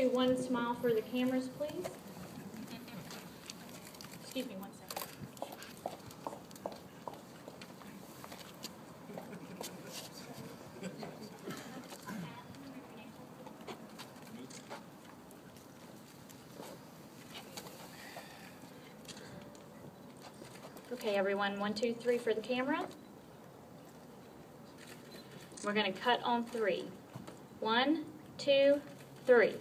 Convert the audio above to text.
do one smile for the cameras, please. Excuse me one second. Okay, everyone, one, two, three for the camera. We're gonna cut on three. One, two, three.